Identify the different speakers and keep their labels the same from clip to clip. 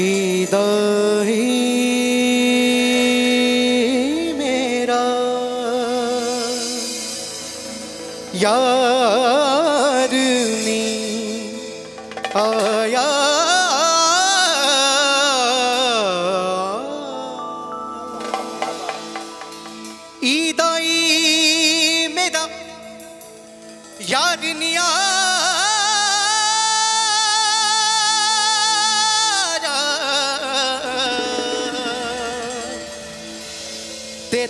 Speaker 1: ही मेरा या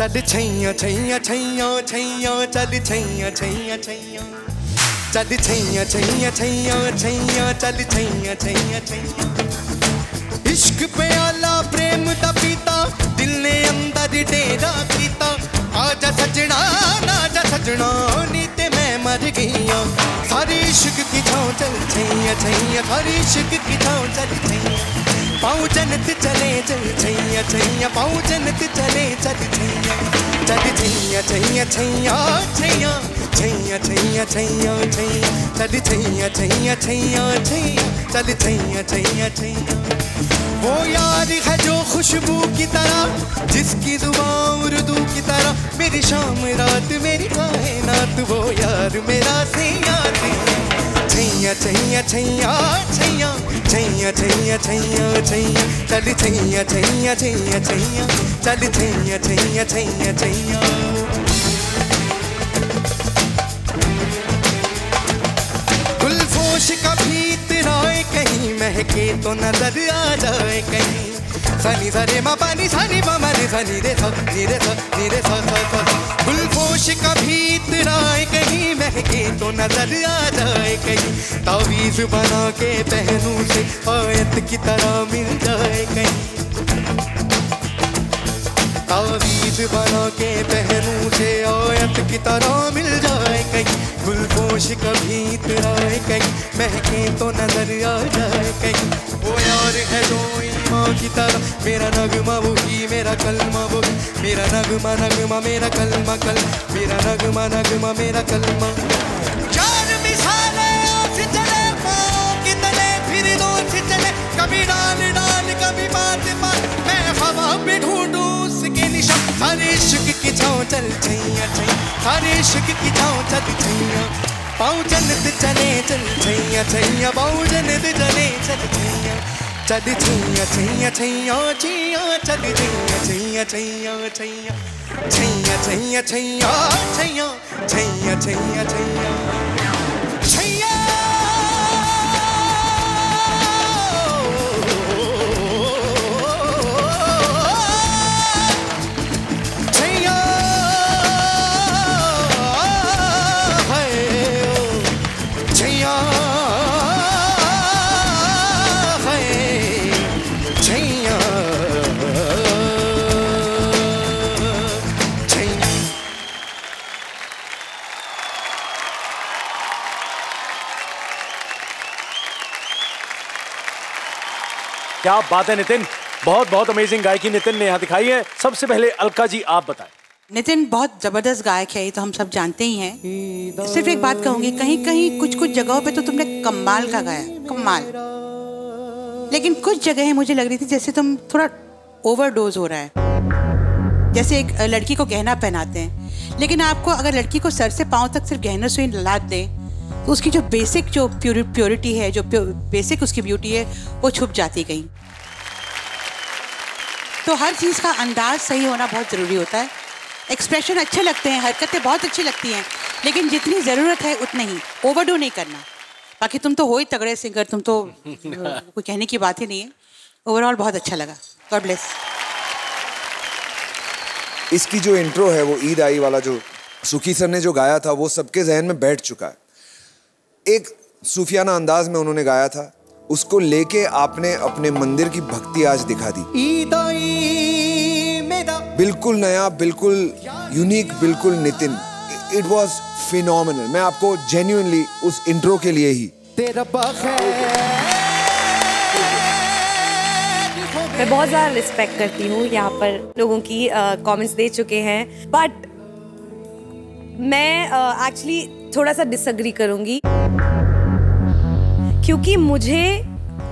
Speaker 1: चल छैया छैया छैया छैया चल छैया छैया छैया। चल छैया छैया छैया छैया चल छैया छैया छैया। इश्क प्याला प्रेम दा पीता, दिल ने अंदर डेरा कीता आजा सजना, नाजा सजना, नी ते मैं मर गईया सारी इश्क की छाँव चल छैया छैया, सारी इश्क की छाँव चल छैया। पाँव जन्नत चले चल छैया छैया पाँव जन्नत चले चल छैया चल छैया छैया छैया छैया छैया छैया छैया छैया चल छैया छैया छैया छैया चल छैया छैया छैया वो यार है जो खुशबू की तरह जिसकी ज़ुबान उर्दू की तरह मेरी शाम रात मेरी कायनात वो यार मेरा सैया छैया छैया छैया छैया छैया छैया छैया छैया चल छैया छैया छैया छैया चल छैया छैया छैया छैया गुलफोश का भी तेराए कहीं, महके तो नज़र आ जाए कहीं। सनी सरे मा पानी, सनी मरे, सनी रे सा नी रे सा नी रे सा सा सा गुलपोश का भीत कहीं, महके तो नज़र आ जाए कहीं। तावीज बना के पहनू से, आयत की तरह मिल जाए कहीं। तावीज बना के पहनू से आयत की तरह मिल जाए कहीं। गुलपोश कभी इतराए कहीं। महके तो नज़र आ जाए कहीं। वो यार है जो ईमां की तरह। मेरा नगमा वही, मेरा कलमा वही। मेरा नगमा नगमा, मेरा कलमा, कल। मेरा नगमा नगमा, मेरा कलमा। चार मिसाले चले, पाँव की तले, फिर दो चले। कभी डाल डाल, कभी बात बात। मैं हवा पे ढूंढूं सारे इश्क की छाँव चल छैया छैया सारे इश्क की छाँव चल छैया। पाँव जन्नत चले चल छैया छैया पाँव जन्नत चले चल छैया। चल छैया छैया छैया छैया चल छैया छैया छैया। छैया छैया छैया छैया छैया छैया छैया छैया।
Speaker 2: क्या बात है, नितिन? बहुत बहुत अमेजिंग गायकी नितिन ने यहाँ दिखाई है। सबसे पहले अलका जी, आप बताएँ।
Speaker 3: नितिन, बहुत ज़बरदस्त गायक है, ये तो हम सब जानते ही हैं। सिर्फ़ एक बात कहूँगी कहीं कहीं कुछ कुछ जगहों पे तो तुमने कमाल का गाया कमाल। लेकिन कुछ जगह मुझे लग रही थी जैसे तुम थोड़ा ओवरडोज हो रहा है। जैसे एक लड़की को गहना पहनाते हैं, लेकिन आपको अगर लड़की को सर से पाँव तक सिर्फ़ गहना सुई लाद दें तो उसकी जो बेसिक जो प्योरिटी है, जो बेसिक उसकी ब्यूटी है, वो छुप जाती कहीं तो हर चीज़ का अंदाज सही होना बहुत ज़रूरी होता है। एक्सप्रेशन अच्छे लगते हैं हरकतें बहुत अच्छी लगती हैं लेकिन जितनी ज़रूरत है उतने ही ओवरडू नहीं करना। बाकी तुम तो हो ही तगड़े सिंगर तुम तो कोई कहने की बात ही नहीं है। ओवरऑल बहुत अच्छा लगा। गॉड ब्लेस
Speaker 4: इसकी जो इंट्रो है वो ईद आई वाला जो सुखी सर ने जो गाया था वो सबके जहन में बैठ चुका है। एक सूफियाना अंदाज में उन्होंने गाया था उसको लेके आपने अपने मंदिर की भक्ति आज दिखा दी। बिल्कुल नया बिल्कुल यूनिक बिल्कुल नितिन। इट वॉज़ फिनोमिनल मैं आपको जेन्यूनली उस इंट्रो के लिए ही
Speaker 5: तेरा
Speaker 6: मैं बहुत ज़्यादा रिस्पेक्ट करती हूँ यहाँ पर लोगों की कमेंट्स दे चुके हैं। बट मैं एक्चुअली थोड़ा सा डिसअग्री करूँगी। क्योंकि मुझे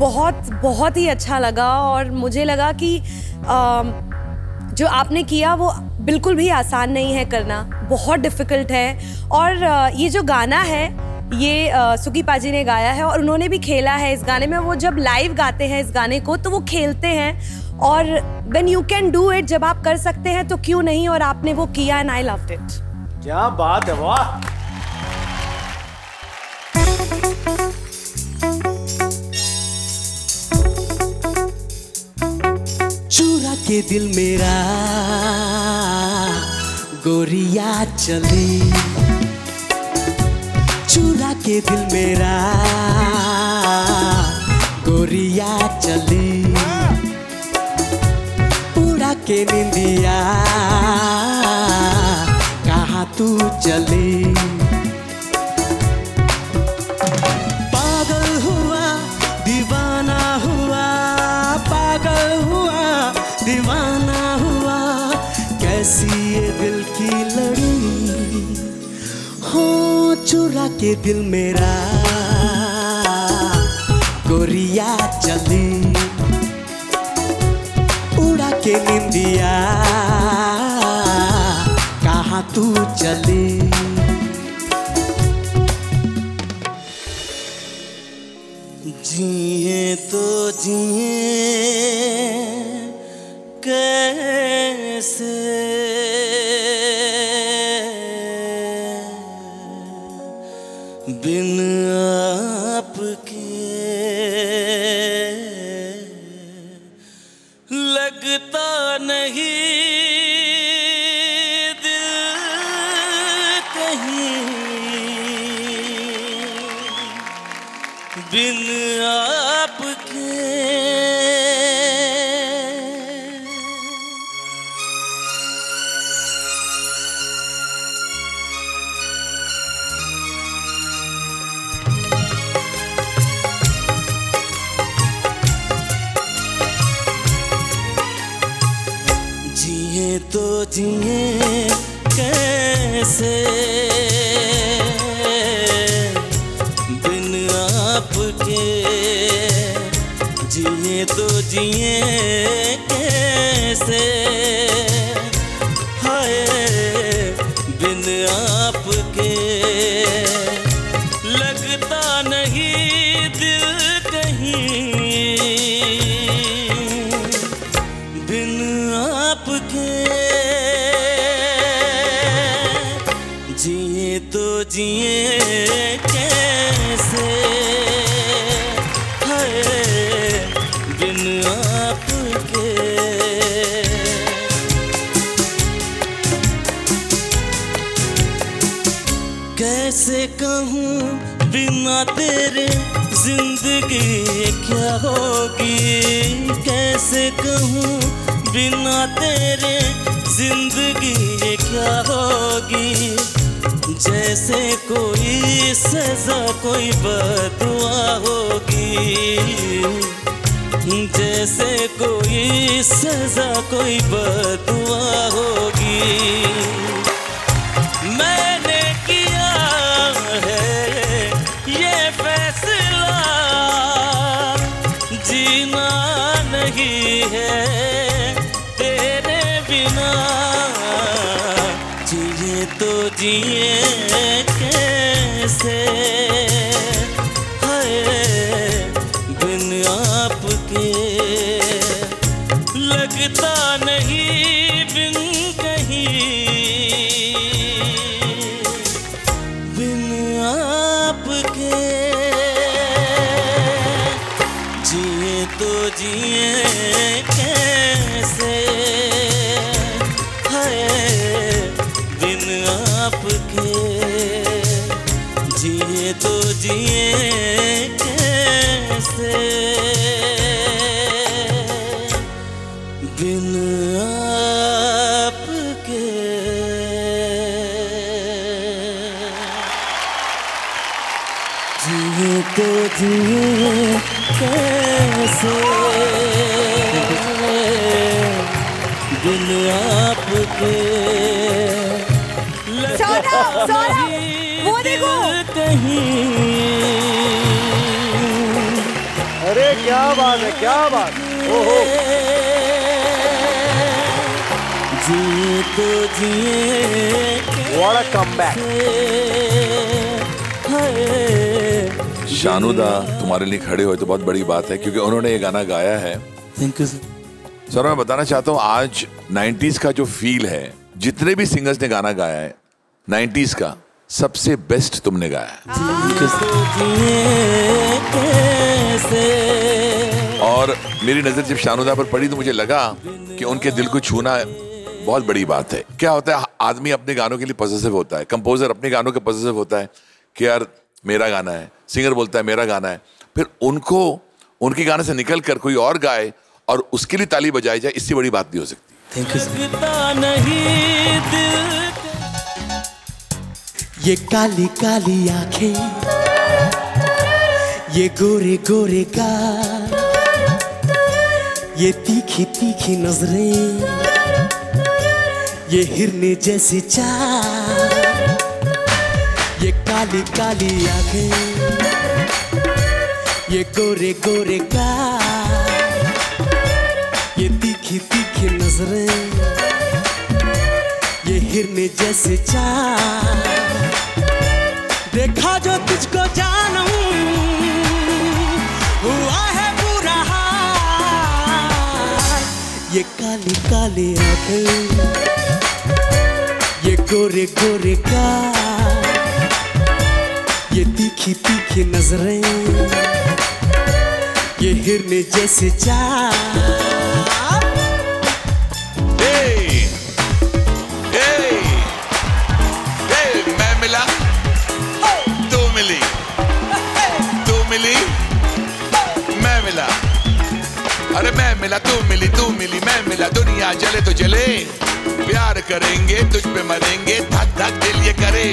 Speaker 6: बहुत बहुत ही अच्छा लगा और मुझे लगा कि अम, जो आपने किया वो बिल्कुल भी आसान नहीं है करना। बहुत डिफ़िकल्ट है। और ये जो गाना है ये सुकी पाजी ने गाया है और उन्होंने भी खेला है इस गाने में। वो जब लाइव गाते हैं इस गाने को तो वो खेलते हैं और when you can do it जब आप कर सकते हैं तो क्यों नहीं? और आपने वो किया एंड आई लव इट
Speaker 7: क्या बात है वाह!
Speaker 5: के दिल मेरा, गोरिया चली। चूरा के दिल मेरा, गोरिया चली। उड़ा के निंदिया, कहाँ तू चली? के दिल मेरा। गोरिया चली। उड़ा के निंदिया। कहाँ तू चली? जिए तो जिए, कैसे जिए कैसे? बिन आपके जिए तो जिए कैसे? तेरे ज़िंदगी क्या होगी? कैसे कहूँ बिना तेरे ज़िंदगी क्या होगी? जैसे कोई सजा, कोई बदुआ होगी। जैसे कोई सजा, कोई बदुआ होगी। जिए कैसे? है बिन आपके। लगता नहीं बिन कहीं। बिन आपके। जिए तो जिए कैसे? हाय, बिन आपके। जिए तो जिए कैसे?
Speaker 7: क्या बात? ओहो।
Speaker 5: जिए तो जिए
Speaker 7: व्हाट अ कमबैक
Speaker 8: शानुदा तुम्हारे लिए खड़े हुए तो बहुत बड़ी बात है क्योंकि उन्होंने ये गाना गाया है।
Speaker 5: थैंक यू
Speaker 8: सर मैं बताना चाहता हूँ आज 90s का जो फील है जितने भी सिंगर्स ने गाना गाया है 90s का सबसे बेस्ट तुमने गाया है। और मेरी नज़र जब शानुदा पर पड़ी तो मुझे लगा कि उनके दिल को छूना बहुत बड़ी बात है। क्या होता है आदमी अपने गानों के लिए पॉजिटिव होता है। कंपोजर अपने गानों के पॉजिटिव होता है कि यार मेरा गाना है। सिंगर बोलता है मेरा गाना है। फिर उनको उनके गाने से निकल कर कोई और गाए और उसके लिए ताली बजाई जाए इससे बड़ी बात नहीं हो सकती।
Speaker 5: थैंक यू लगता नहीं दिल
Speaker 9: ये काली काली आँखें ये गोरे गोरे गाल ये तीखी तीखी नज़रें, ये हिरने जैसी चाल ये काली काली आँखें, ये गोरे गोरे गाल ये तीखी तीखी नज़रें, ये हिरने जैसे चाल देखा जो तुझको ये काली काली आँखें ये गोरे गोरे का ये तीखी तीखी नज़रें। ये हिरने जैसे चाल
Speaker 8: मैं मिला तू मिली तू मिली मैं मिला दुनिया जले तो जले। प्यार करेंगे, तुझ पे मरेंगे धक धक दिल ये करे।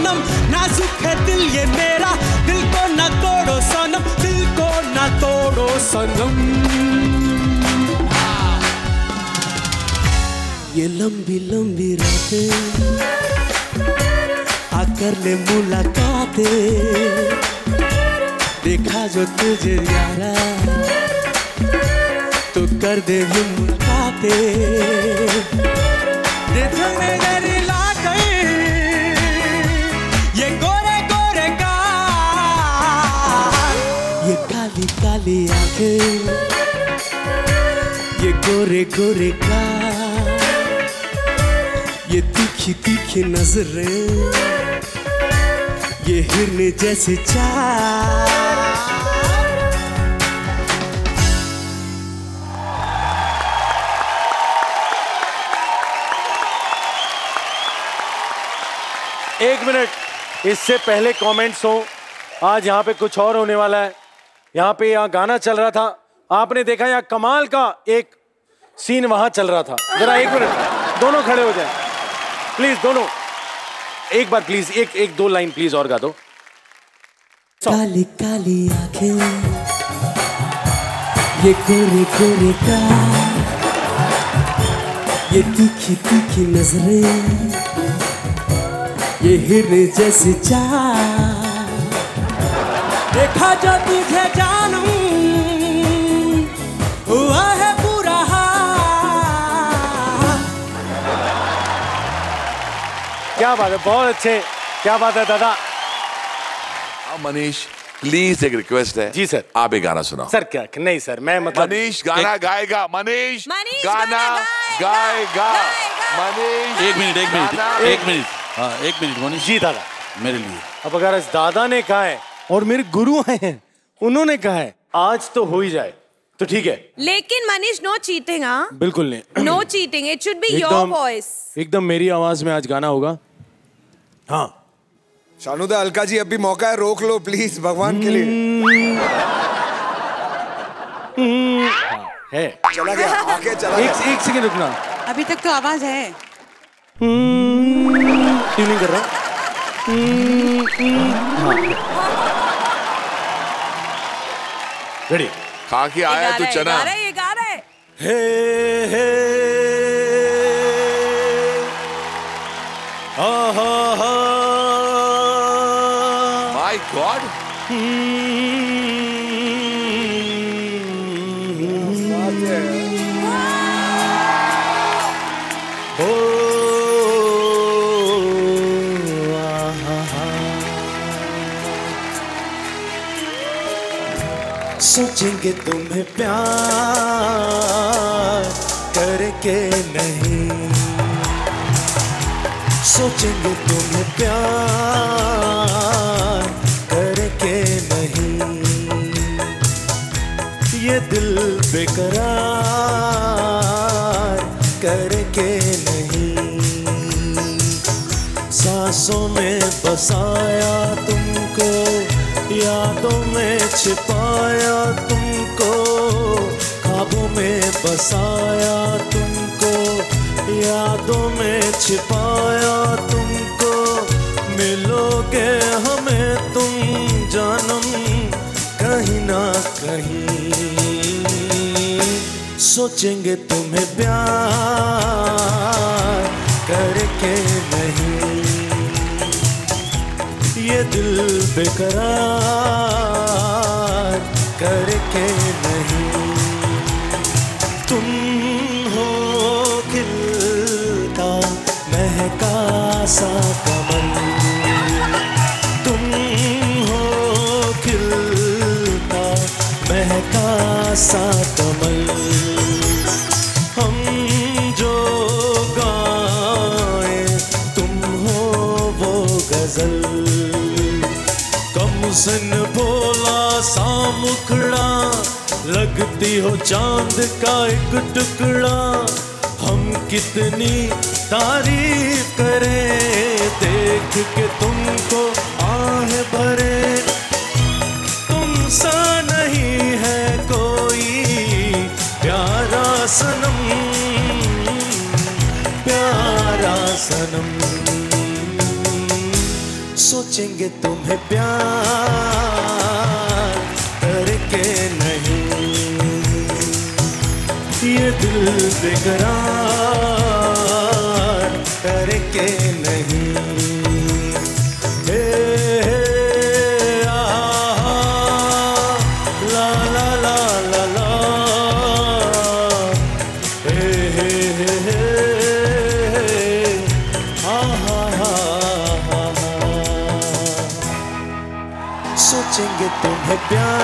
Speaker 9: सनम। नाजुक है दिल ये मेरा, दिल को ना तोड़ो सनम, दिल को ना तोड़ो सनम। ये लंबी लंबी रातें आकर ले मुलाकातें। देखा जो तुझे यारा तो कर दे मुलाकातें। देखो मेरी काली आँखें ये गोरे गोरे का, ये तीखी तीखी नज़रें, ये हिरने जैसे चाल
Speaker 7: एक मिनट, इससे पहले कमेंट्स हो। आज यहाँ पे कुछ और होने वाला है। यहाँ पे यहाँ गाना चल रहा था। आपने देखा यहाँ कमाल का एक सीन वहाँ चल रहा था। जरा एक मिनट, दोनों खड़े हो जाए। प्लीज़ दोनों। एक बार प्लीज़ एक एक, दो लाइन प्लीज़ और गा दो।
Speaker 9: काली काली आँखें, ये गोरे गोरे का ये तीखी तीखी नज़रें, ये हिरने जैसे चाल देखा जो तुझे जानूं हुआ है बुरा हाल।
Speaker 2: क्या बात है बहुत अच्छे। क्या बात है दादा?
Speaker 8: मनीष प्लीज़ एक रिक्वेस्ट है।
Speaker 2: जी सर
Speaker 8: आप एक गाना सुनाओ।
Speaker 2: सर क्या नहीं सर मैं मतलब
Speaker 8: मनीष गाना गाएगा। मनीष
Speaker 6: मनीष
Speaker 8: गाना गाएगा। मनीष
Speaker 5: एक मिनट एक मिनट एक मिनट। हाँ एक मिनट मनीष।
Speaker 2: जी दादा।
Speaker 5: मेरे लिए।
Speaker 2: अब अगर इस दादा ने कहा है और मेरे गुरु आए हैं। उन्होंने कहा है आज तो हो ही जाए। तो ठीक है।
Speaker 6: लेकिन मनीष नो चीटिंग हाँ?
Speaker 2: बिल्कुल नहीं।
Speaker 6: No cheating it should be your voice
Speaker 2: एकदम मेरी आवाज़ में आज गाना होगा। हाँ।
Speaker 4: शानुदा अलका जी अभी मौका है रोक लो प्लीज़ भगवान के लिए।
Speaker 2: है।
Speaker 4: चला गया आगे चला
Speaker 2: एक
Speaker 4: गया।
Speaker 2: एक सेकंड रुकना।
Speaker 3: अभी तक तो आवाज़ है।
Speaker 2: ट्यूनिंग कर रहा? रेडी
Speaker 8: खा के आया तू चना
Speaker 6: गा रहे ये गा रहे।
Speaker 2: हे हे हा हा हा
Speaker 8: माय गॉड
Speaker 4: बात है।
Speaker 2: सोचेंगे तुम्हें प्यार करके नहीं। सोचेंगे तुम्हें प्यार करके नहीं। ये दिल बेकरार करके नहीं। सांसों में बसाया तुमको, यादों में छिपाया बसाया तुमको, यादों में छिपाया तुमको। मिलोगे हमें तुम जानम, कहीं ना कहीं। सोचेंगे तुम्हें प्यार, करके नहीं। ये दिल बेकरार, करके नहीं। तुम हो खिलता महका सा कमल। तुम हो खिलता महका सा कमल। हम जो गाए, तुम हो वो गज़ल। कम सुन भोला सा मुखड़ा लगती हो चाँद का एक टुकड़ा। हम कितनी तारीफ़ करें, देख के तुमको आह भरे। तुम सा नहीं है कोई प्यारा सनम प्यारा सनम। सोचेंगे तुम्हें प्यार करके हा, हा, हा। सोचेंगे तुम्हें प्यार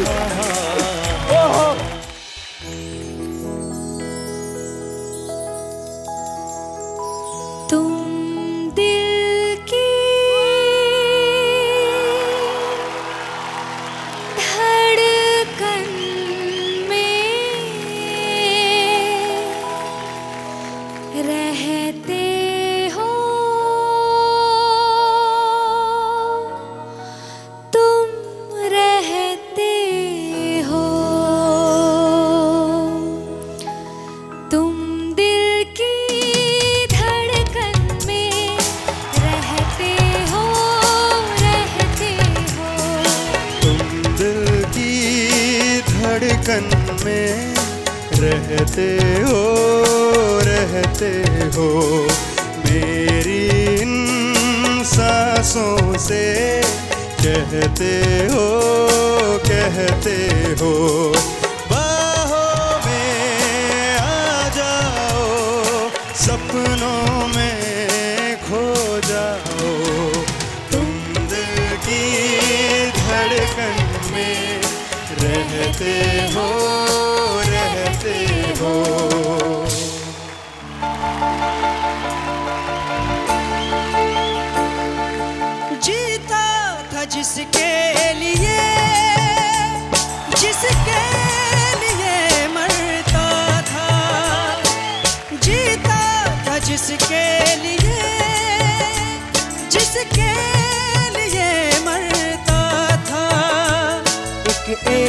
Speaker 2: ये
Speaker 10: रहते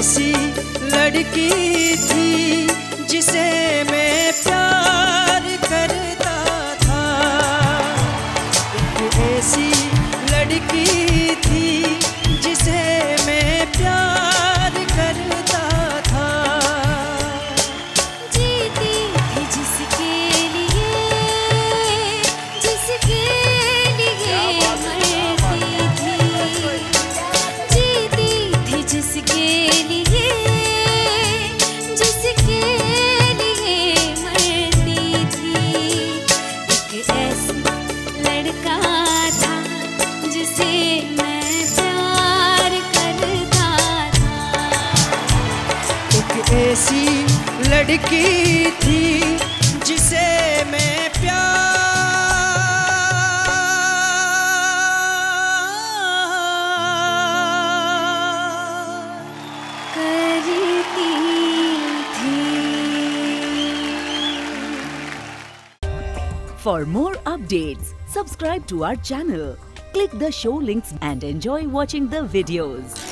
Speaker 11: ऐसी लड़की थी जिसे मैं प्यार करता था। एक ऐसी लड़की
Speaker 10: सी लड़की थी जिसे मैं प्यार करती थी
Speaker 12: for more updates subscribe to our channel Click the show links and enjoy watching the videos.